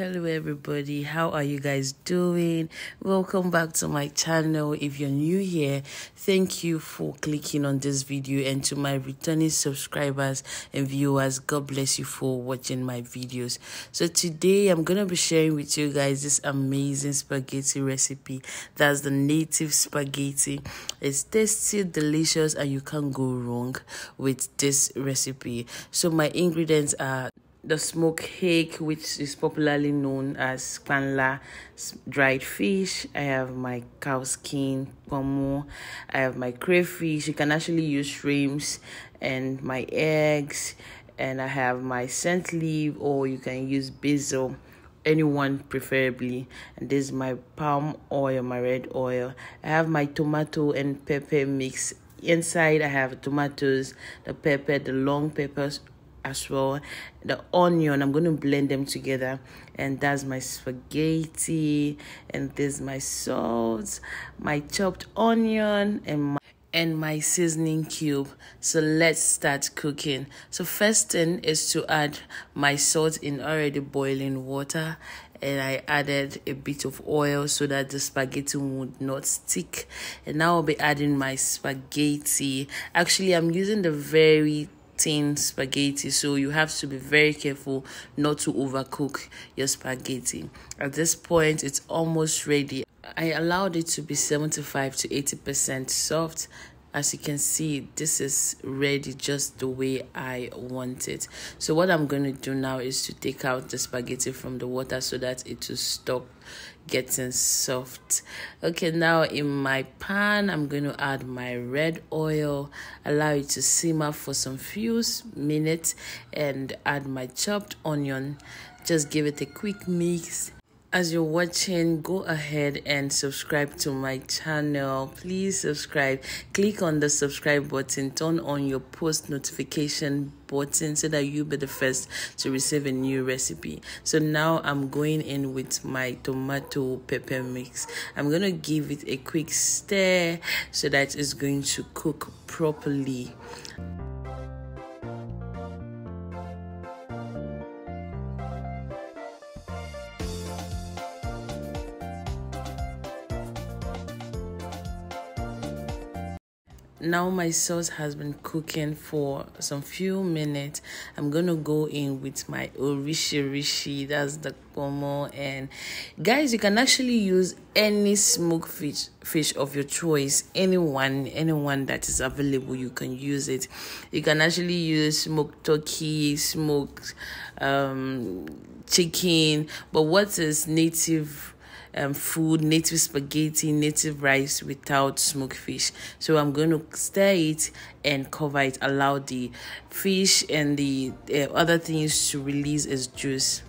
hello everybody. How are you guys doing? Welcome back to my channel. If you're new here thank you for clicking on this video. And to my returning subscribers and viewers god bless you for watching my videos. So today i'm gonna be sharing with you guys this amazing spaghetti recipe. That's the native spaghetti. It's tasty delicious and you can't go wrong with this recipe. So my ingredients are the smoked hake, which is popularly known as kpanla, dried fish. I have my cow skin, pomo. I have my crayfish. You can actually use shrimps and my eggs. And I have my scent leaf, or you can use basil anyone preferably and this is my palm oil my red oil i have my tomato and pepper mix inside i have tomatoes the pepper the long peppers as well the onion i'm going to blend them together and that's my spaghetti and this my salt my chopped onion and my and my seasoning cube so let's start cooking so first thing is to add my salt in already boiling water and I added a bit of oil so that the spaghetti would not stick. And now I'll be adding my spaghetti. Actually, I'm using the very thin spaghetti. So you have to be very careful not to overcook your spaghetti. At this point it's almost ready. I allowed it to be 75 to 80 percent soft as you can see this is ready just the way i want it. So what i'm going to do now is to take out the spaghetti from the water so that it will stop getting soft. Okay now in my pan i'm going to add my red oil allow it to simmer for some few minutes and add my chopped onion. Just give it a quick mix as you're watching go ahead and subscribe to my channel. Please subscribe. Click on the subscribe button. Turn on your post notification button so that you'll be the first to receive a new recipe. So now i'm going in with my tomato pepper mix. I'm to give it a quick stir so that it's going to cook properly now my sauce has been cooking for some few minutes. I'm gonna go in with my orishi rishi that's the pomo. And guys you can actually use any smoked fish fish of your choice anyone anyone that is available you can use it. You can actually use smoked turkey smoked um chicken. But what is native um, food, native spaghetti, native rice without smoked fish. So I'm going to stir it and cover it, allow the fish and the uh, other things to release its juice.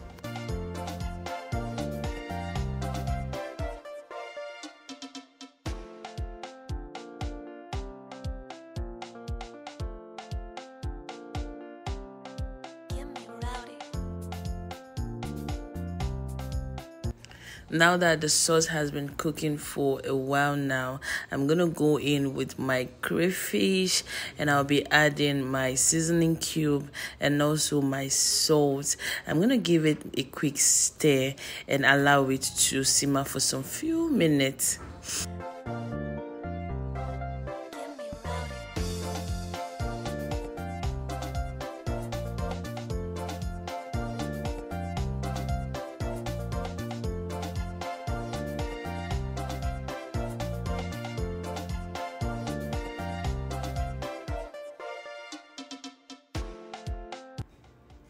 Now that the sauce has been cooking for a while now i'm gonna go in with my crayfish and i'll be adding my seasoning cube and also my salt. I'm gonna give it a quick stir and allow it to simmer for some few minutes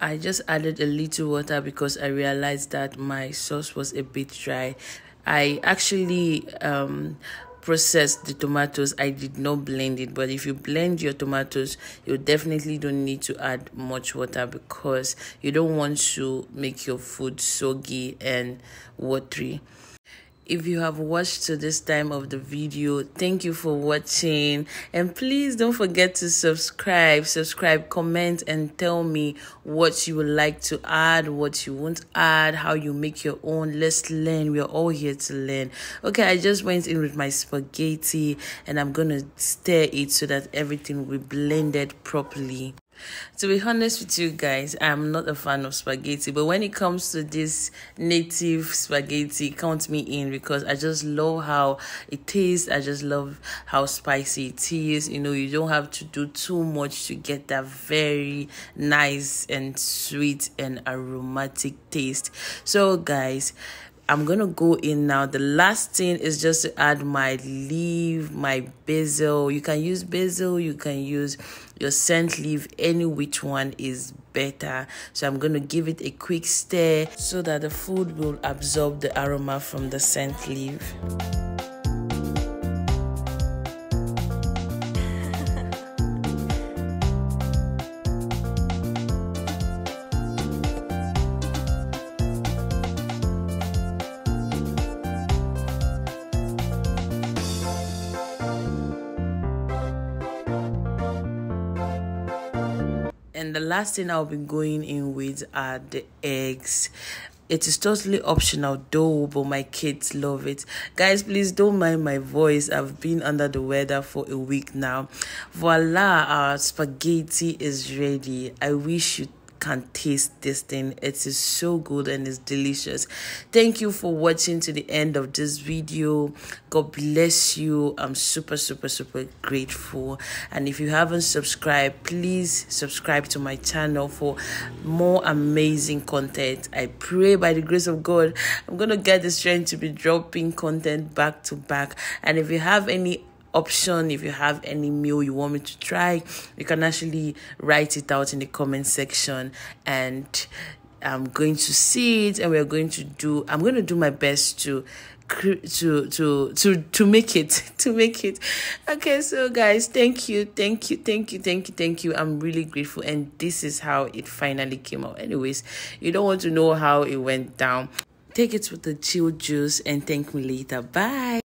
I just added a little water because I realized that my sauce was a bit dry. I actually um, processed the tomatoes. I did not blend it, but if you blend your tomatoes, you definitely don't need to add much water because you don't want to make your food soggy and watery if you have watched to this time of the video thank you for watching. And please don't forget to subscribe subscribe comment and tell me what you would like to add what you won't add how you make your own. Let's learn. We're all here to learn. Okay i just went in with my spaghetti and i'm gonna stir it so that everything will be blended properly to be honest with you guys, I'm not a fan of spaghetti, but when it comes to this native spaghetti, count me in because I just love how it tastes. I just love how spicy it is. You know, you don't have to do too much to get that very nice and sweet and aromatic taste. So, guys, I'm gonna go in now. The last thing is just to add my leaf, my basil. You can use basil, you can use your scent leaf, any which one is better. So I'm gonna give it a quick stir so that the food will absorb the aroma from the scent leaf. The last thing I'll be going in with are the eggs. It is totally optional though, but my kids love it. Guys, please don't mind my voice. I've been under the weather for a week now. Voila, our spaghetti is ready. I wish you can taste this thing. It is so good and it's delicious. Thank you for watching to the end of this video. God bless you. I'm super super super grateful. And if you haven't subscribed please subscribe to my channel for more amazing content. I pray by the grace of god i'm gonna get the strength to be dropping content back to back. And if you have any option. If you have any meal you want me to try you can actually write it out in the comment section. And i'm going to see it and we're going to do i'm going to do my best to to to to to make it to make it. Okay so guys thank you thank you thank you thank you thank you. I'm really grateful and this is how it finally came out. Anyways you don't want to know how it went down. Take it with the chill juice and thank me later. Bye